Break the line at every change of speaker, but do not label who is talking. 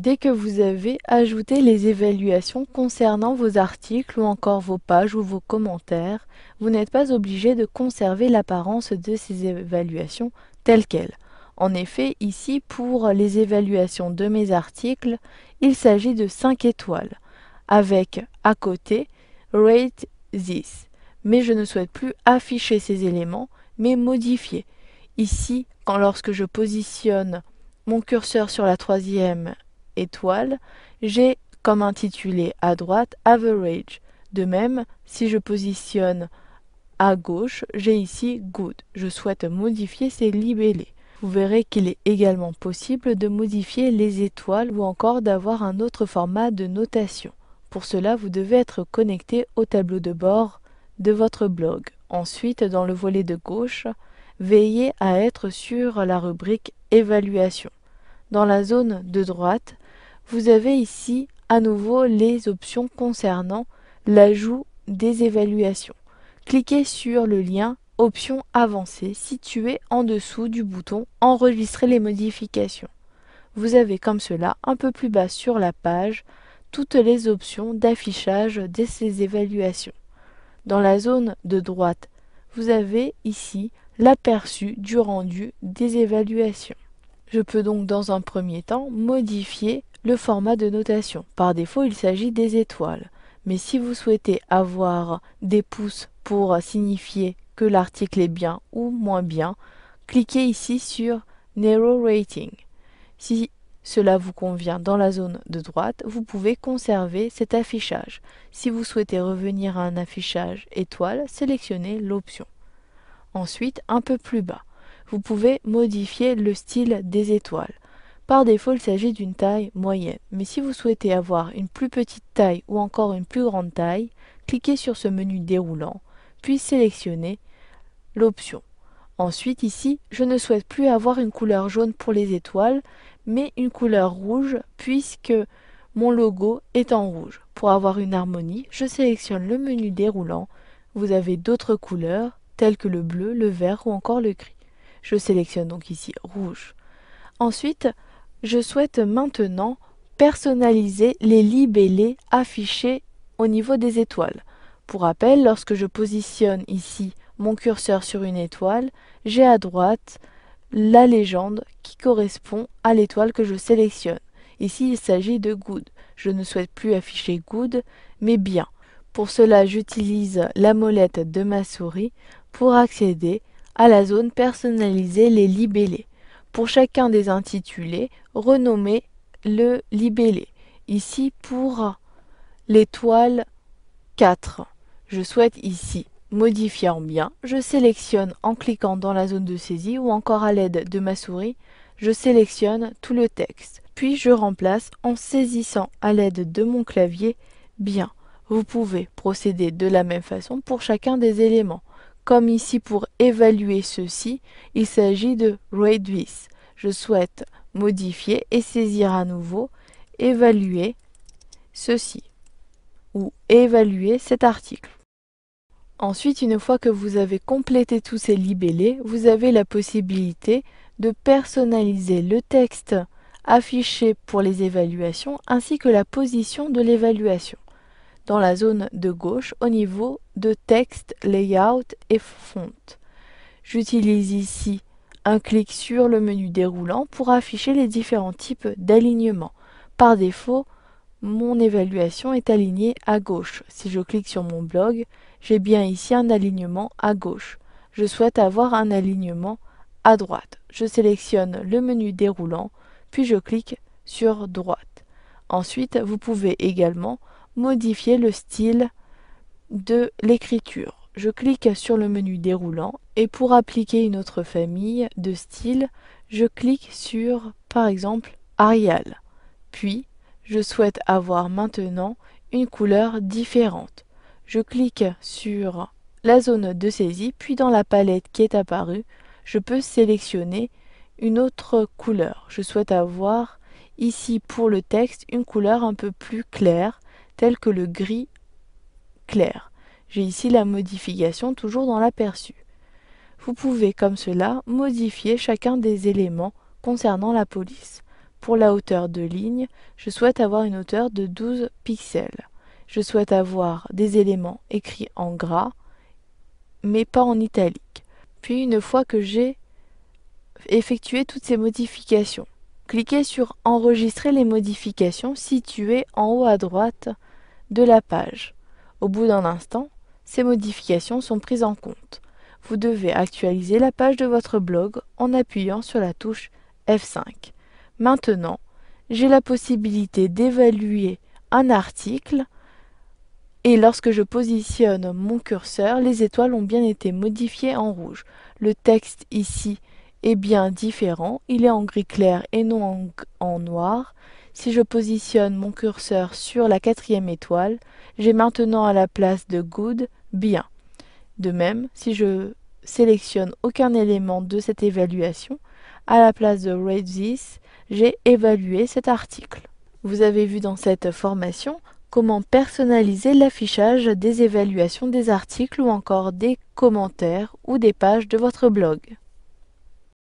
Dès que vous avez ajouté les évaluations concernant vos articles ou encore vos pages ou vos commentaires, vous n'êtes pas obligé de conserver l'apparence de ces évaluations telles quelles. En effet, ici, pour les évaluations de mes articles, il s'agit de 5 étoiles, avec à côté Rate this. Mais je ne souhaite plus afficher ces éléments, mais modifier. Ici, quand lorsque je positionne mon curseur sur la troisième j'ai comme intitulé à droite Average. De même, si je positionne à gauche, j'ai ici Good. Je souhaite modifier ces libellés. Vous verrez qu'il est également possible de modifier les étoiles ou encore d'avoir un autre format de notation. Pour cela, vous devez être connecté au tableau de bord de votre blog. Ensuite, dans le volet de gauche, veillez à être sur la rubrique Évaluation. Dans la zone de droite, vous avez ici à nouveau les options concernant l'ajout des évaluations. Cliquez sur le lien Options avancées situé en dessous du bouton Enregistrer les modifications. Vous avez comme cela un peu plus bas sur la page toutes les options d'affichage de ces évaluations. Dans la zone de droite, vous avez ici l'aperçu du rendu des évaluations. Je peux donc dans un premier temps modifier le format de notation. Par défaut, il s'agit des étoiles. Mais si vous souhaitez avoir des pouces pour signifier que l'article est bien ou moins bien, cliquez ici sur Narrow Rating. Si cela vous convient dans la zone de droite, vous pouvez conserver cet affichage. Si vous souhaitez revenir à un affichage étoile, sélectionnez l'option. Ensuite, un peu plus bas, vous pouvez modifier le style des étoiles. Par défaut, il s'agit d'une taille moyenne, mais si vous souhaitez avoir une plus petite taille ou encore une plus grande taille, cliquez sur ce menu déroulant, puis sélectionnez l'option. Ensuite ici, je ne souhaite plus avoir une couleur jaune pour les étoiles, mais une couleur rouge puisque mon logo est en rouge. Pour avoir une harmonie, je sélectionne le menu déroulant. Vous avez d'autres couleurs telles que le bleu, le vert ou encore le gris. Je sélectionne donc ici rouge. Ensuite, je souhaite maintenant personnaliser les libellés affichés au niveau des étoiles. Pour rappel, lorsque je positionne ici mon curseur sur une étoile, j'ai à droite la légende qui correspond à l'étoile que je sélectionne. Ici, il s'agit de good. Je ne souhaite plus afficher good, mais bien. Pour cela, j'utilise la molette de ma souris pour accéder à la zone personnaliser les libellés. Pour chacun des intitulés, renommer le libellé. Ici pour l'étoile 4. Je souhaite ici modifier en bien. Je sélectionne en cliquant dans la zone de saisie ou encore à l'aide de ma souris, je sélectionne tout le texte. Puis je remplace en saisissant à l'aide de mon clavier bien. Vous pouvez procéder de la même façon pour chacun des éléments. Comme ici pour évaluer ceci, il s'agit de Rate Je souhaite modifier et saisir à nouveau évaluer ceci ou évaluer cet article. Ensuite, une fois que vous avez complété tous ces libellés, vous avez la possibilité de personnaliser le texte affiché pour les évaluations ainsi que la position de l'évaluation dans la zone de gauche au niveau de texte, layout et font. J'utilise ici un clic sur le menu déroulant pour afficher les différents types d'alignement. Par défaut, mon évaluation est alignée à gauche. Si je clique sur mon blog, j'ai bien ici un alignement à gauche. Je souhaite avoir un alignement à droite. Je sélectionne le menu déroulant, puis je clique sur droite. Ensuite, vous pouvez également modifier le style de l'écriture. Je clique sur le menu déroulant et pour appliquer une autre famille de styles, je clique sur par exemple Arial. Puis, je souhaite avoir maintenant une couleur différente. Je clique sur la zone de saisie, puis dans la palette qui est apparue, je peux sélectionner une autre couleur. Je souhaite avoir ici pour le texte une couleur un peu plus claire tel que le gris clair. J'ai ici la modification toujours dans l'aperçu. Vous pouvez comme cela modifier chacun des éléments concernant la police. pour la hauteur de ligne, je souhaite avoir une hauteur de 12 pixels. Je souhaite avoir des éléments écrits en gras, mais pas en italique. Puis une fois que j'ai effectué toutes ces modifications, cliquez sur Enregistrer les modifications situées en haut à droite de la page. Au bout d'un instant, ces modifications sont prises en compte. Vous devez actualiser la page de votre blog en appuyant sur la touche F5. Maintenant, j'ai la possibilité d'évaluer un article et lorsque je positionne mon curseur, les étoiles ont bien été modifiées en rouge. Le texte ici est bien différent, il est en gris clair et non en, noir. Si je positionne mon curseur sur la quatrième étoile, j'ai maintenant à la place de good bien. De même, si je sélectionne aucun élément de cette évaluation, à la place de rate this, j'ai évalué cet article. Vous avez vu dans cette formation comment personnaliser l'affichage des évaluations des articles ou encore des commentaires ou des pages de votre blog.